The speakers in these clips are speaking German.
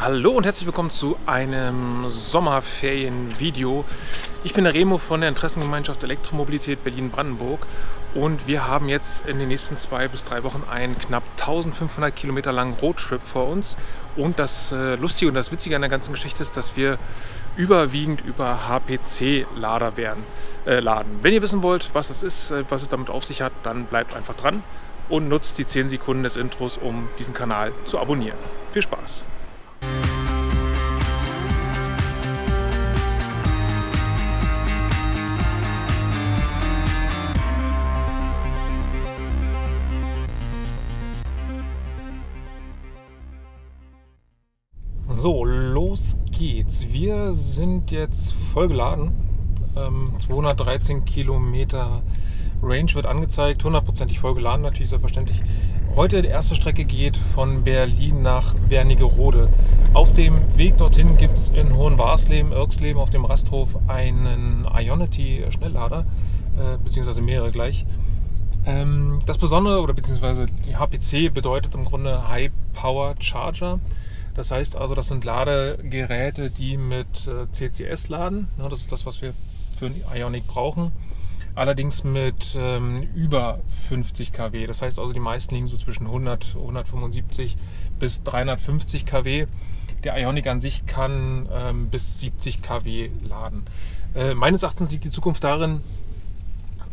Hallo und herzlich willkommen zu einem Sommerferien-Video. Ich bin der Remo von der Interessengemeinschaft Elektromobilität Berlin-Brandenburg und wir haben jetzt in den nächsten zwei bis drei Wochen einen knapp 1500 Kilometer langen Roadtrip vor uns. Und das äh, Lustige und das Witzige an der ganzen Geschichte ist, dass wir überwiegend über HPC-Lader werden, äh, laden. Wenn ihr wissen wollt, was das ist, äh, was es damit auf sich hat, dann bleibt einfach dran und nutzt die 10 Sekunden des Intros, um diesen Kanal zu abonnieren. Viel Spaß! So, los geht's. Wir sind jetzt voll geladen. Ähm, 213 Kilometer Range wird angezeigt, hundertprozentig voll geladen, natürlich selbstverständlich. Heute die erste Strecke geht von Berlin nach Wernigerode. Auf dem Weg dorthin gibt es in Hohenwarsleben, Irksleben auf dem Rasthof einen Ionity Schnelllader, äh, beziehungsweise mehrere gleich. Ähm, das Besondere, oder beziehungsweise die HPC bedeutet im Grunde High Power Charger. Das heißt also, das sind Ladegeräte, die mit äh, CCS laden. Das ist das, was wir für ein Ionic brauchen. Allerdings mit ähm, über 50 kW. Das heißt also, die meisten liegen so zwischen 100, 175 bis 350 kW. Der Ionic an sich kann ähm, bis 70 kW laden. Äh, meines Erachtens liegt die Zukunft darin,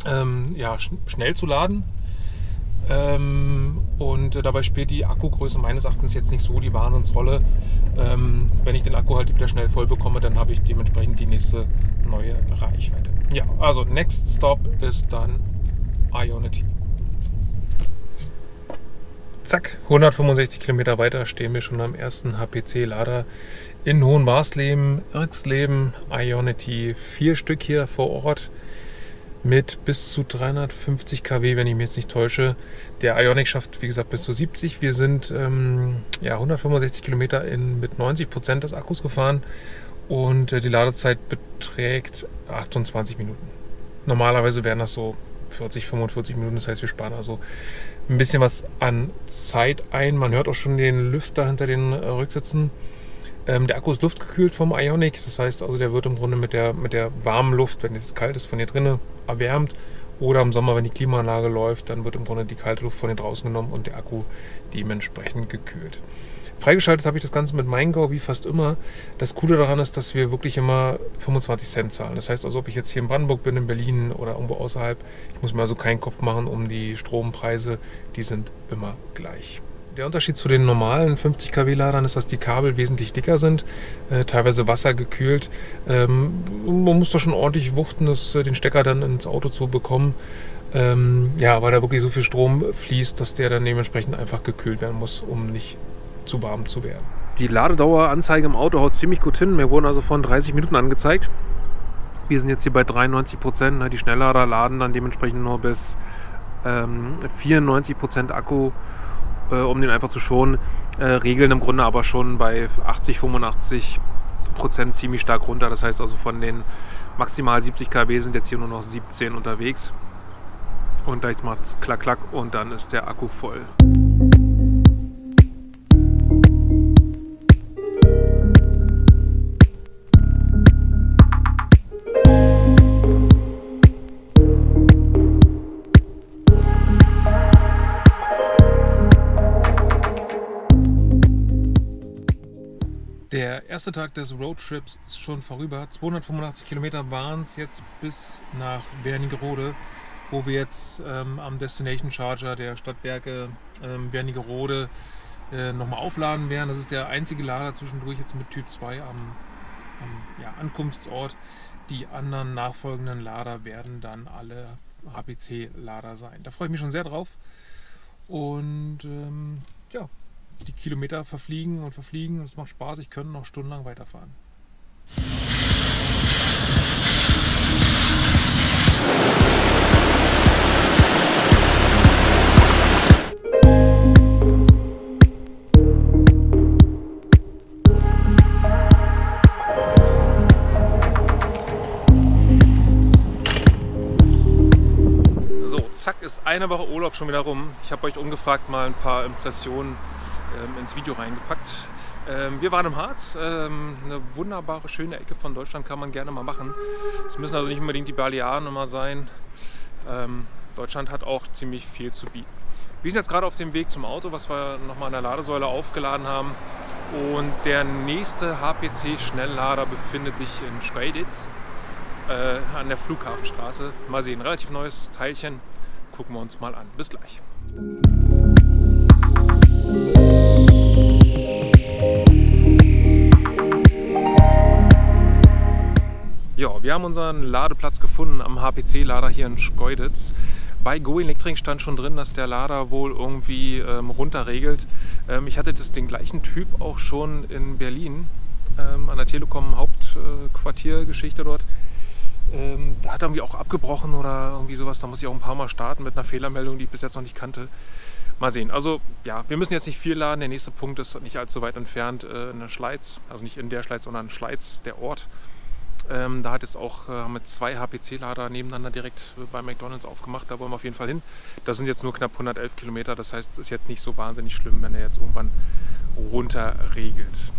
ähm, ja, sch schnell zu laden ähm, und dabei spielt die Akkugröße meines Erachtens jetzt nicht so die Wahnsinnsrolle. Ähm, wenn ich den Akku halt wieder schnell voll bekomme, dann habe ich dementsprechend die nächste neue Reichweite. Ja, also Next Stop ist dann Ionity. Zack, 165 Kilometer weiter stehen wir schon am ersten HPC-Lader in Hohenwarsleben, Irksleben, Ionity. Vier Stück hier vor Ort mit bis zu 350 kW, wenn ich mich jetzt nicht täusche. Der Ionic schafft, wie gesagt, bis zu 70. Wir sind ähm, ja, 165 Kilometer mit 90 Prozent des Akkus gefahren und äh, die Ladezeit beträgt 28 Minuten. Normalerweise wären das so 40, 45 Minuten. Das heißt, wir sparen also ein bisschen was an Zeit ein. Man hört auch schon den Lüfter hinter den äh, Rücksitzen. Ähm, der Akku ist luftgekühlt vom Ionic, das heißt also, der wird im Grunde mit der, mit der warmen Luft, wenn es kalt ist, von hier drinnen erwärmt. Oder im Sommer, wenn die Klimaanlage läuft, dann wird im Grunde die kalte Luft von hier draußen genommen und der Akku dementsprechend gekühlt. Freigeschaltet habe ich das Ganze mit MeinGo, wie fast immer. Das Coole daran ist, dass wir wirklich immer 25 Cent zahlen. Das heißt also, ob ich jetzt hier in Brandenburg bin, in Berlin oder irgendwo außerhalb, ich muss mir also keinen Kopf machen um die Strompreise. Die sind immer gleich. Der Unterschied zu den normalen 50 kW Ladern ist, dass die Kabel wesentlich dicker sind, äh, teilweise wassergekühlt. Ähm, man muss da schon ordentlich wuchten, das, äh, den Stecker dann ins Auto zu bekommen. Ähm, ja, weil da wirklich so viel Strom fließt, dass der dann dementsprechend einfach gekühlt werden muss, um nicht zu warm zu werden. Die Ladedaueranzeige im Auto haut ziemlich gut hin. Wir wurden also von 30 Minuten angezeigt. Wir sind jetzt hier bei 93 Prozent. Ne? Die Schnelllader laden dann dementsprechend nur bis ähm, 94 Prozent Akku äh, um den einfach zu schonen, äh, regeln im Grunde aber schon bei 80, 85 Prozent ziemlich stark runter. Das heißt also von den maximal 70 kW sind jetzt hier nur noch 17 unterwegs. Und da jetzt macht es klack klack und dann ist der Akku voll. Der erste Tag des Roadtrips ist schon vorüber. 285 Kilometer waren es jetzt bis nach Wernigerode, wo wir jetzt ähm, am Destination Charger der Stadtwerke ähm, Wernigerode äh, nochmal aufladen werden. Das ist der einzige Lader zwischendurch jetzt mit Typ 2 am, am ja, Ankunftsort. Die anderen nachfolgenden Lader werden dann alle HPC-Lader sein. Da freue ich mich schon sehr drauf. Und ähm, ja, die Kilometer verfliegen und verfliegen und es macht Spaß. Ich könnte noch stundenlang weiterfahren. zack ist eine Woche Urlaub schon wieder rum. Ich habe euch ungefragt mal ein paar Impressionen ähm, ins Video reingepackt. Ähm, wir waren im Harz, ähm, eine wunderbare, schöne Ecke von Deutschland kann man gerne mal machen. Es müssen also nicht unbedingt die Balearen immer sein. Ähm, Deutschland hat auch ziemlich viel zu bieten. Wir sind jetzt gerade auf dem Weg zum Auto, was wir nochmal an der Ladesäule aufgeladen haben. Und der nächste HPC-Schnelllader befindet sich in Schweiditz äh, an der Flughafenstraße. Mal sehen, relativ neues Teilchen. Gucken wir uns mal an. Bis gleich. Ja, wir haben unseren Ladeplatz gefunden am HPC-Lader hier in Schkeuditz. Bei Go Electric stand schon drin, dass der Lader wohl irgendwie ähm, runterregelt. Ähm, ich hatte das, den gleichen Typ auch schon in Berlin ähm, an der Telekom Hauptquartiergeschichte dort. Ähm, da hat er irgendwie auch abgebrochen oder irgendwie sowas. Da muss ich auch ein paar Mal starten mit einer Fehlermeldung, die ich bis jetzt noch nicht kannte. Mal sehen. Also ja, wir müssen jetzt nicht viel laden. Der nächste Punkt ist nicht allzu weit entfernt, äh, in der Schleiz. Also nicht in der Schleiz, sondern in Schleiz, der Ort. Ähm, da hat es auch äh, mit zwei HPC-Lader nebeneinander direkt äh, bei McDonalds aufgemacht. Da wollen wir auf jeden Fall hin. Das sind jetzt nur knapp 111 Kilometer. Das heißt, es ist jetzt nicht so wahnsinnig schlimm, wenn er jetzt irgendwann runterregelt.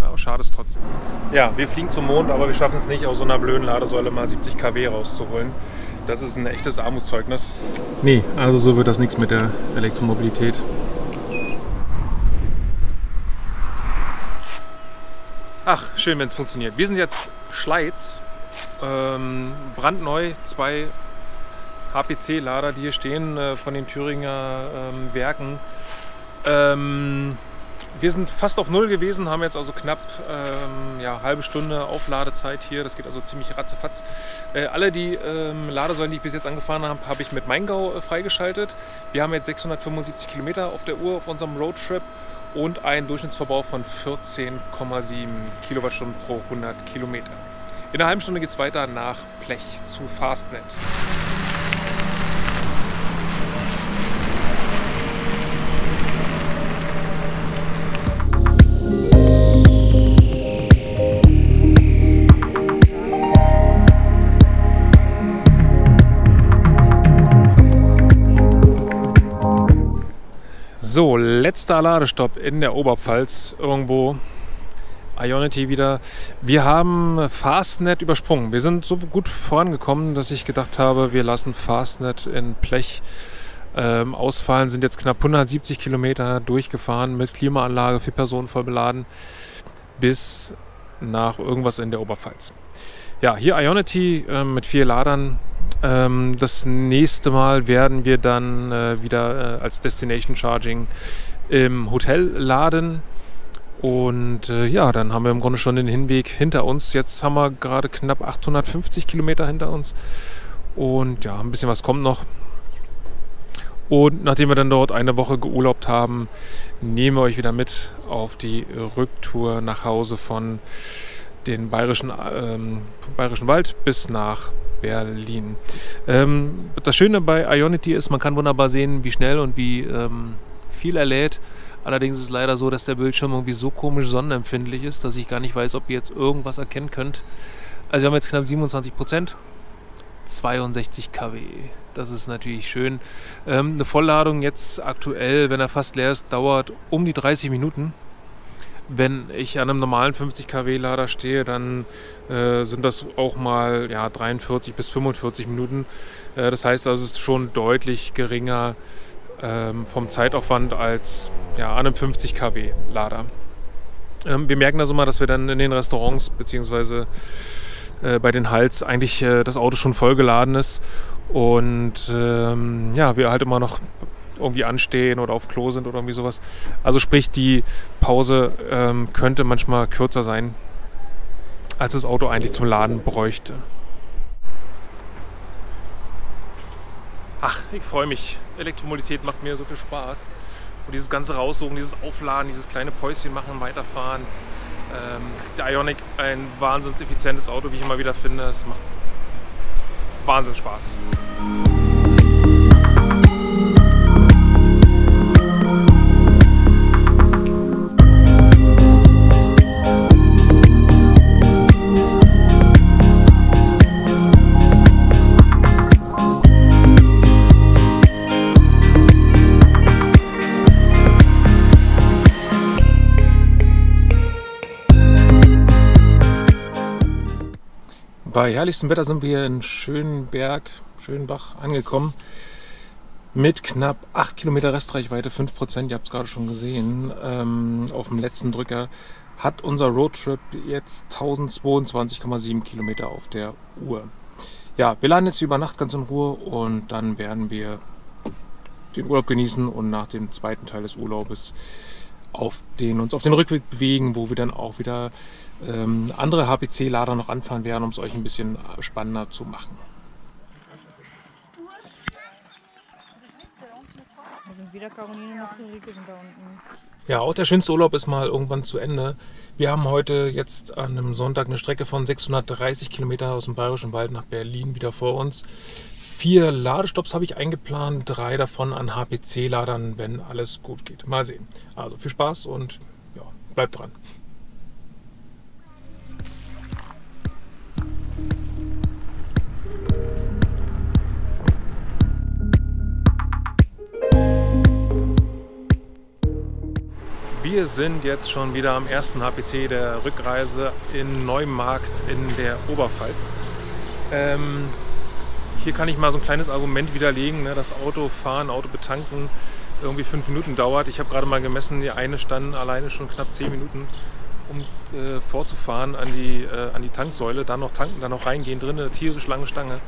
Aber schade ist trotzdem. Ja, wir fliegen zum Mond, aber wir schaffen es nicht, aus so einer blöden Ladesäule mal 70 kW rauszuholen. Das ist ein echtes Armutszeugnis. Nee, also so wird das nichts mit der Elektromobilität. Ach, schön, wenn es funktioniert. Wir sind jetzt Schleiz. Ähm, brandneu, zwei HPC-Lader, die hier stehen äh, von den Thüringer ähm, Werken. Ähm, wir sind fast auf Null gewesen, haben jetzt also knapp ähm, ja, halbe Stunde Aufladezeit hier. Das geht also ziemlich ratzefatz. Äh, alle die ähm, Ladesäulen, die ich bis jetzt angefahren habe, habe ich mit Maingau äh, freigeschaltet. Wir haben jetzt 675 Kilometer auf der Uhr auf unserem Roadtrip und einen Durchschnittsverbrauch von 14,7 Kilowattstunden pro 100 Kilometer. In einer halben Stunde geht es weiter nach Plech zu Fastnet. So, letzter Ladestopp in der Oberpfalz irgendwo. Ionity wieder. Wir haben Fastnet übersprungen. Wir sind so gut vorangekommen, dass ich gedacht habe, wir lassen Fastnet in Plech ähm, ausfallen. Sind jetzt knapp 170 Kilometer durchgefahren mit Klimaanlage, vier Personen voll beladen bis nach irgendwas in der Oberpfalz. Ja, hier Ionity äh, mit vier Ladern ähm, das nächste Mal werden wir dann äh, wieder äh, als Destination Charging im Hotel laden. Und äh, ja, dann haben wir im Grunde schon den Hinweg hinter uns. Jetzt haben wir gerade knapp 850 Kilometer hinter uns. Und ja, ein bisschen was kommt noch. Und nachdem wir dann dort eine Woche geurlaubt haben, nehmen wir euch wieder mit auf die Rücktour nach Hause von den bayerischen, ähm, bayerischen Wald bis nach Berlin. Ähm, das Schöne bei Ionity ist, man kann wunderbar sehen, wie schnell und wie ähm, viel er lädt. Allerdings ist es leider so, dass der Bildschirm irgendwie so komisch sonnenempfindlich ist, dass ich gar nicht weiß, ob ihr jetzt irgendwas erkennen könnt. Also wir haben jetzt knapp 27 Prozent. 62 kW. Das ist natürlich schön. Ähm, eine Vollladung jetzt aktuell, wenn er fast leer ist, dauert um die 30 Minuten. Wenn ich an einem normalen 50 kW Lader stehe, dann äh, sind das auch mal ja, 43 bis 45 Minuten. Äh, das heißt also, es ist schon deutlich geringer ähm, vom Zeitaufwand als ja, an einem 50 kW Lader. Ähm, wir merken das immer, dass wir dann in den Restaurants bzw. Äh, bei den Hals eigentlich äh, das Auto schon vollgeladen ist und ähm, ja, wir halt immer noch irgendwie anstehen oder auf Klo sind oder irgendwie sowas. Also sprich, die Pause ähm, könnte manchmal kürzer sein, als das Auto eigentlich zum Laden bräuchte. Ach, ich freue mich. Elektromobilität macht mir so viel Spaß. Und dieses ganze Raussuchen, dieses Aufladen, dieses kleine Päuschen machen, weiterfahren. Ähm, der Ionic, ein wahnsinns effizientes Auto, wie ich immer wieder finde. Es macht Wahnsinn Spaß. Bei herrlichstem Wetter sind wir in Schönberg, Schönbach angekommen. Mit knapp 8 Kilometer Restreichweite, 5 Prozent, ihr habt es gerade schon gesehen, ähm, auf dem letzten Drücker hat unser Roadtrip jetzt 1022,7 Kilometer auf der Uhr. Ja, wir landen jetzt über Nacht ganz in Ruhe und dann werden wir den Urlaub genießen und nach dem zweiten Teil des Urlaubes auf den, uns auf den Rückweg bewegen, wo wir dann auch wieder ähm, andere HPC-Lader noch anfahren werden, um es euch ein bisschen spannender zu machen. weder Caroline noch Ulrike sind da unten. Ja, auch der schönste Urlaub ist mal irgendwann zu Ende. Wir haben heute jetzt an einem Sonntag eine Strecke von 630 Kilometer aus dem Bayerischen Wald nach Berlin wieder vor uns. Vier Ladestops habe ich eingeplant, drei davon an HPC-Ladern, wenn alles gut geht. Mal sehen. Also viel Spaß und ja, bleibt dran. Wir sind jetzt schon wieder am ersten HPC der Rückreise in Neumarkt in der Oberpfalz. Ähm, hier kann ich mal so ein kleines Argument widerlegen, ne, dass Autofahren, Auto betanken irgendwie fünf Minuten dauert. Ich habe gerade mal gemessen, die eine stand alleine schon knapp zehn Minuten, um äh, vorzufahren an die, äh, an die Tanksäule, dann noch tanken, dann noch reingehen, drin eine tierisch lange Stange.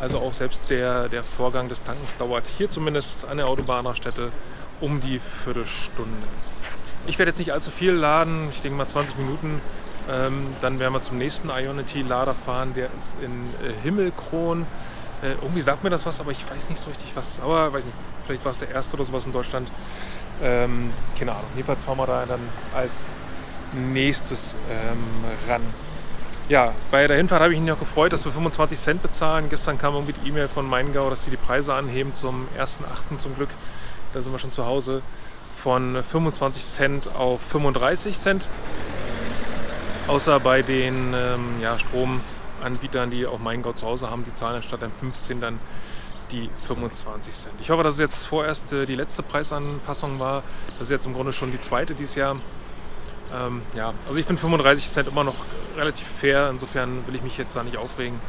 Also auch selbst der, der Vorgang des Tankens dauert hier zumindest an der Autobahnraststätte um die Viertelstunde. Ich werde jetzt nicht allzu viel laden, ich denke mal 20 Minuten. Ähm, dann werden wir zum nächsten Ionity-Lader fahren, der ist in äh, Himmelkron. Äh, irgendwie sagt mir das was, aber ich weiß nicht so richtig was. Aber weiß nicht, vielleicht war es der erste oder sowas in Deutschland. Ähm, keine Ahnung. Jedenfalls fahren wir da dann als nächstes ähm, ran. Ja, bei der Hinfahrt habe ich mich noch gefreut, dass wir 25 Cent bezahlen. Gestern kam irgendwie die E-Mail von Maingau, dass sie die Preise anheben zum 1.8. zum Glück. Da sind wir schon zu Hause von 25 Cent auf 35 Cent. Außer bei den ähm, ja, Stromanbietern, die auch Maingau zu Hause haben, die zahlen anstatt dann 15 dann die 25 Cent. Ich hoffe, dass es jetzt vorerst äh, die letzte Preisanpassung war. Das ist jetzt im Grunde schon die zweite dieses Jahr. Ähm, ja, also ich finde 35 Cent immer noch relativ fair. Insofern will ich mich jetzt da nicht aufregen.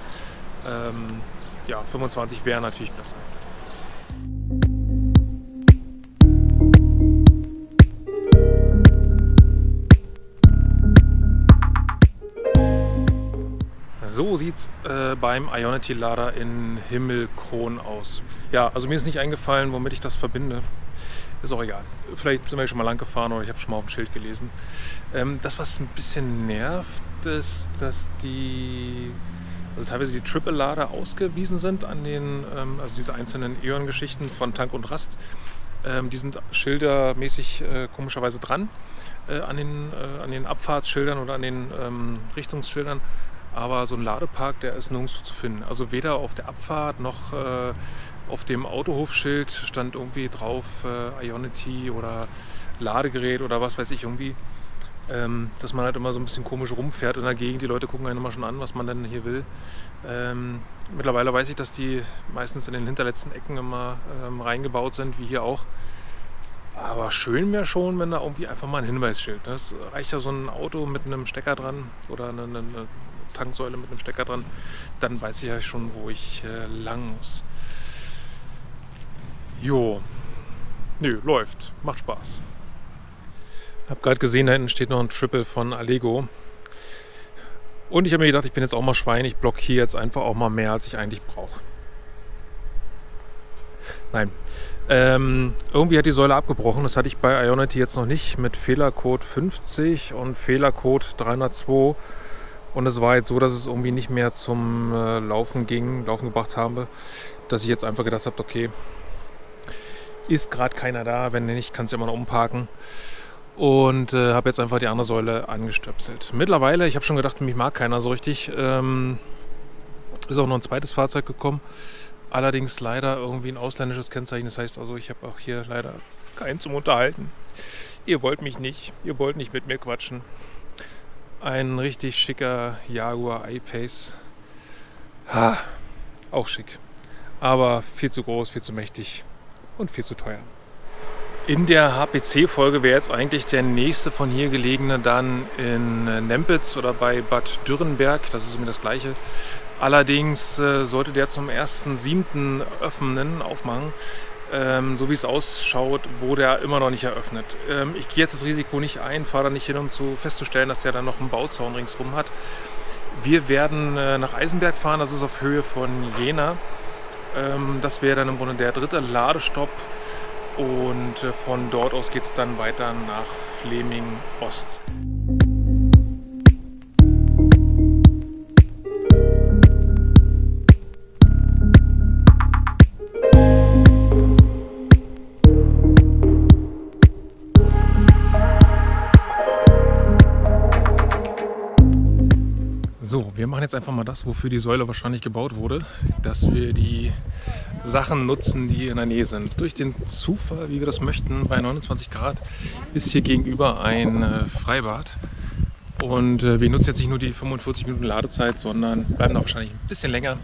Ähm, ja, 25 wäre natürlich besser. So sieht es äh, beim Ionity Lader in Himmelkron aus. Ja, also mir ist nicht eingefallen, womit ich das verbinde. Ist auch egal. Vielleicht sind wir schon mal lang gefahren oder ich habe schon mal auf dem Schild gelesen. Ähm, das, was ein bisschen nervt, ist, dass die, also teilweise die Triple-Lader ausgewiesen sind an den, ähm, also diese einzelnen Eon-Geschichten von Tank und Rast. Ähm, die sind schildermäßig äh, komischerweise dran äh, an, den, äh, an den Abfahrtsschildern oder an den ähm, Richtungsschildern aber so ein Ladepark, der ist nirgendwo zu finden. Also weder auf der Abfahrt noch äh, auf dem Autohofschild stand irgendwie drauf äh, Ionity oder Ladegerät oder was weiß ich irgendwie. Ähm, dass man halt immer so ein bisschen komisch rumfährt in der Gegend. Die Leute gucken einen immer schon an, was man denn hier will. Ähm, mittlerweile weiß ich, dass die meistens in den hinterletzten Ecken immer ähm, reingebaut sind, wie hier auch. Aber schön wäre schon, wenn da irgendwie einfach mal ein Hinweisschild. Das reicht ja so ein Auto mit einem Stecker dran oder eine, eine, Tanksäule mit einem Stecker dran, dann weiß ich ja schon, wo ich äh, lang muss. Jo, nö, läuft, macht Spaß. Habe gerade gesehen, da hinten steht noch ein Triple von Allego. Und ich habe mir gedacht, ich bin jetzt auch mal Schwein, ich blockiere jetzt einfach auch mal mehr, als ich eigentlich brauche. Nein. Ähm, irgendwie hat die Säule abgebrochen. Das hatte ich bei Ionity jetzt noch nicht mit Fehlercode 50 und Fehlercode 302 und es war jetzt so, dass es irgendwie nicht mehr zum äh, Laufen ging, Laufen gebracht habe, dass ich jetzt einfach gedacht habe, okay, ist gerade keiner da, wenn nicht, kannst du immer noch umparken. Und äh, habe jetzt einfach die andere Säule angestöpselt. Mittlerweile, ich habe schon gedacht, mich mag keiner so richtig, ähm, ist auch noch ein zweites Fahrzeug gekommen. Allerdings leider irgendwie ein ausländisches Kennzeichen. Das heißt also, ich habe auch hier leider keinen zum Unterhalten. Ihr wollt mich nicht, ihr wollt nicht mit mir quatschen. Ein richtig schicker Jaguar I-Pace. Ha, auch schick. Aber viel zu groß, viel zu mächtig und viel zu teuer. In der HPC-Folge wäre jetzt eigentlich der nächste von hier gelegene dann in Nempitz oder bei Bad Dürrenberg. Das ist immer das gleiche. Allerdings äh, sollte der zum 1.7. öffnen, aufmachen. Ähm, so wie es ausschaut, wurde er immer noch nicht eröffnet. Ähm, ich gehe jetzt das Risiko nicht ein, fahre da nicht hin, um zu festzustellen, dass der dann noch einen Bauzaun ringsrum hat. Wir werden äh, nach Eisenberg fahren, das ist auf Höhe von Jena. Ähm, das wäre dann im Grunde der dritte Ladestopp und äh, von dort aus geht es dann weiter nach Fleming Ost. Wir machen jetzt einfach mal das, wofür die Säule wahrscheinlich gebaut wurde, dass wir die Sachen nutzen, die in der Nähe sind. Durch den Zufall, wie wir das möchten, bei 29 Grad ist hier gegenüber ein äh, Freibad. Und äh, wir nutzen jetzt nicht nur die 45 Minuten Ladezeit, sondern bleiben da wahrscheinlich ein bisschen länger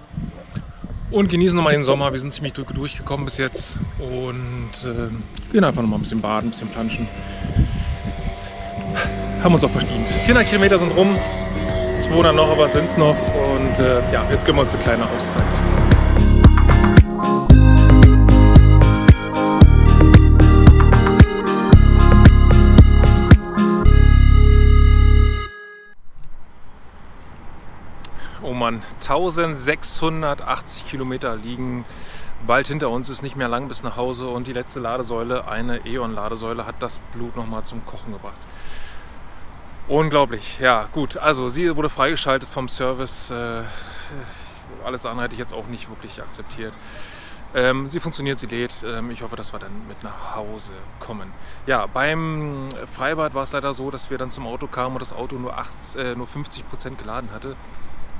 und genießen nochmal den Sommer. Wir sind ziemlich durchgekommen bis jetzt und äh, gehen einfach nochmal ein bisschen baden, ein bisschen planschen. Haben uns auch verdient. 400 Kilometer sind rum. 200 noch, aber sind es noch. Und äh, ja, jetzt gönnen wir uns eine kleine Auszeit. Oh Mann, 1680 Kilometer liegen bald hinter uns, ist nicht mehr lang bis nach Hause und die letzte Ladesäule, eine E.ON-Ladesäule, hat das Blut nochmal zum Kochen gebracht. Unglaublich, ja gut. Also sie wurde freigeschaltet vom Service. Äh, alles andere hätte ich jetzt auch nicht wirklich akzeptiert. Ähm, sie funktioniert, sie lädt. Ähm, ich hoffe, dass wir dann mit nach Hause kommen. Ja, beim Freibad war es leider so, dass wir dann zum Auto kamen und das Auto nur, 8, äh, nur 50 Prozent geladen hatte.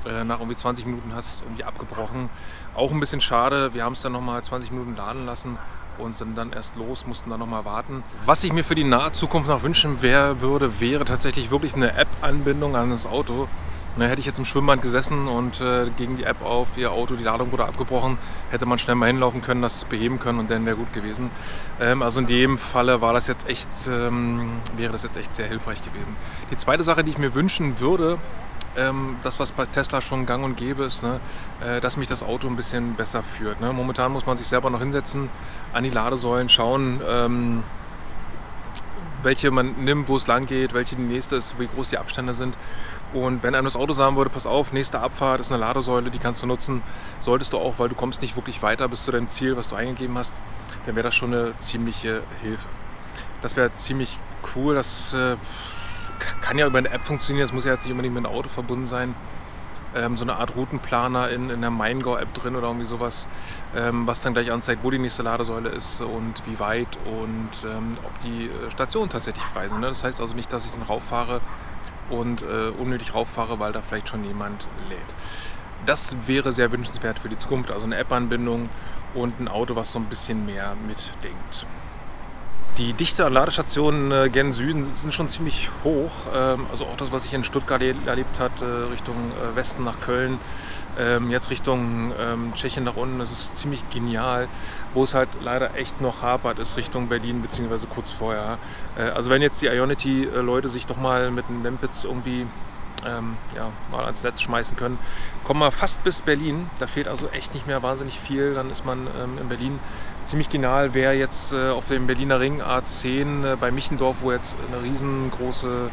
Äh, nach irgendwie 20 Minuten hat es irgendwie abgebrochen. Auch ein bisschen schade. Wir haben es dann nochmal 20 Minuten laden lassen und sind dann erst los, mussten dann nochmal warten. Was ich mir für die nahe Zukunft noch wünschen wär, würde, wäre tatsächlich wirklich eine App-Anbindung an das Auto. Und hätte ich jetzt im Schwimmbad gesessen und äh, gegen die App auf, ihr Auto, die Ladung wurde abgebrochen, hätte man schnell mal hinlaufen können, das beheben können und dann wäre gut gewesen. Ähm, also in dem Falle war das jetzt echt, ähm, wäre das jetzt echt sehr hilfreich gewesen. Die zweite Sache, die ich mir wünschen würde, ähm, das, was bei Tesla schon gang und gäbe ist, ne, äh, dass mich das Auto ein bisschen besser führt. Ne. Momentan muss man sich selber noch hinsetzen, an die Ladesäulen schauen, ähm, welche man nimmt, wo es lang geht, welche die nächste ist, wie groß die Abstände sind. Und wenn einem das Auto sagen würde, pass auf, nächste Abfahrt ist eine Ladesäule, die kannst du nutzen, solltest du auch, weil du kommst nicht wirklich weiter bis zu deinem Ziel, was du eingegeben hast, dann wäre das schon eine ziemliche Hilfe. Das wäre ziemlich cool, das äh, kann ja über eine App funktionieren, das muss ja jetzt nicht unbedingt mit einem Auto verbunden sein. Ähm, so eine Art Routenplaner in, in der Maingau-App drin oder irgendwie sowas, ähm, was dann gleich anzeigt, wo die nächste Ladesäule ist und wie weit und ähm, ob die äh, Stationen tatsächlich frei sind. Ne? Das heißt also nicht, dass ich dann rauffahre und äh, unnötig rauffahre, weil da vielleicht schon jemand lädt. Das wäre sehr wünschenswert für die Zukunft, also eine App-Anbindung und ein Auto, was so ein bisschen mehr mitdenkt. Die Dichte an Ladestationen äh, gen Süden sind schon ziemlich hoch. Ähm, also auch das, was ich in Stuttgart erlebt hat, äh, Richtung äh, Westen nach Köln, ähm, jetzt Richtung ähm, Tschechien nach unten. Das ist ziemlich genial. Wo es halt leider echt noch hapert, ist Richtung Berlin bzw. kurz vorher. Äh, also wenn jetzt die Ionity-Leute sich doch mal mit einem Nempitz irgendwie ähm, ja, mal ans Netz schmeißen können. Kommen wir fast bis Berlin. Da fehlt also echt nicht mehr wahnsinnig viel. Dann ist man ähm, in Berlin ziemlich genial. Wer jetzt äh, auf dem Berliner Ring A10 äh, bei Michendorf, wo jetzt eine riesengroße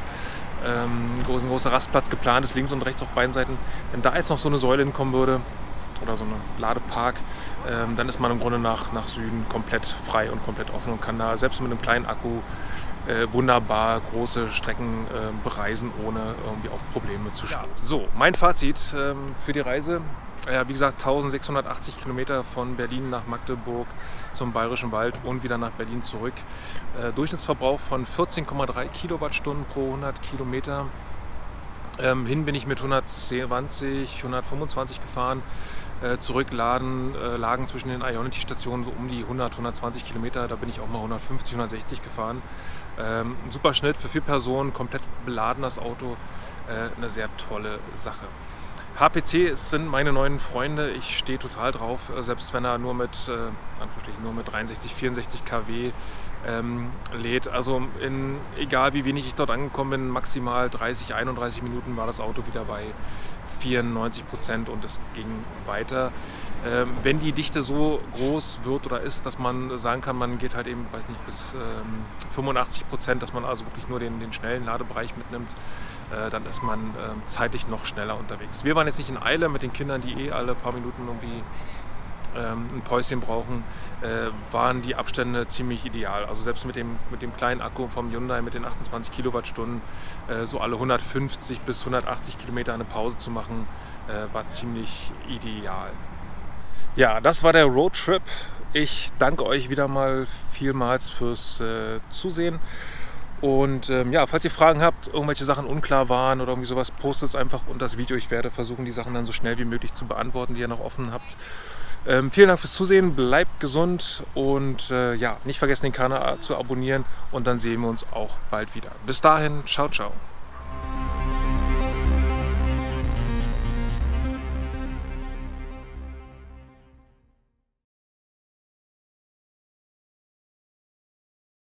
ähm, großen, großer Rastplatz geplant ist, links und rechts auf beiden Seiten, wenn da jetzt noch so eine Säule hinkommen würde, oder so ein Ladepark, ähm, dann ist man im Grunde nach, nach Süden komplett frei und komplett offen und kann da selbst mit einem kleinen Akku äh, wunderbar große Strecken äh, bereisen, ohne irgendwie auf Probleme zu stoßen. Ja. So, mein Fazit ähm, für die Reise. Ja, wie gesagt, 1680 Kilometer von Berlin nach Magdeburg zum Bayerischen Wald und wieder nach Berlin zurück. Äh, Durchschnittsverbrauch von 14,3 Kilowattstunden pro 100 Kilometer. Ähm, hin bin ich mit 120, 125 gefahren. Äh, zurückladen äh, lagen zwischen den Ionity-Stationen so um die 100, 120 Kilometer. Da bin ich auch mal 150, 160 gefahren. Ähm, super Schnitt für vier Personen, komplett beladen das Auto. Äh, eine sehr tolle Sache. HPC sind meine neuen Freunde. Ich stehe total drauf, äh, selbst wenn er nur mit, äh, nur mit 63, 64 kW ähm, lädt. Also in, egal wie wenig ich dort angekommen bin, maximal 30, 31 Minuten war das Auto wieder bei 94 Prozent und es ging weiter. Ähm, wenn die Dichte so groß wird oder ist, dass man sagen kann, man geht halt eben, weiß nicht, bis ähm, 85 Prozent, dass man also wirklich nur den, den schnellen Ladebereich mitnimmt, äh, dann ist man äh, zeitlich noch schneller unterwegs. Wir waren jetzt nicht in Eile mit den Kindern, die eh alle paar Minuten irgendwie ähm, ein Päuschen brauchen, äh, waren die Abstände ziemlich ideal. Also selbst mit dem, mit dem kleinen Akku vom Hyundai mit den 28 Kilowattstunden, äh, so alle 150 bis 180 Kilometer eine Pause zu machen, war ziemlich ideal. Ja, das war der Roadtrip. Ich danke euch wieder mal vielmals fürs äh, Zusehen. Und ähm, ja, falls ihr Fragen habt, irgendwelche Sachen unklar waren oder irgendwie sowas, postet es einfach unter das Video. Ich werde versuchen, die Sachen dann so schnell wie möglich zu beantworten, die ihr noch offen habt. Ähm, vielen Dank fürs Zusehen, bleibt gesund und äh, ja, nicht vergessen den Kanal zu abonnieren und dann sehen wir uns auch bald wieder. Bis dahin, ciao, ciao.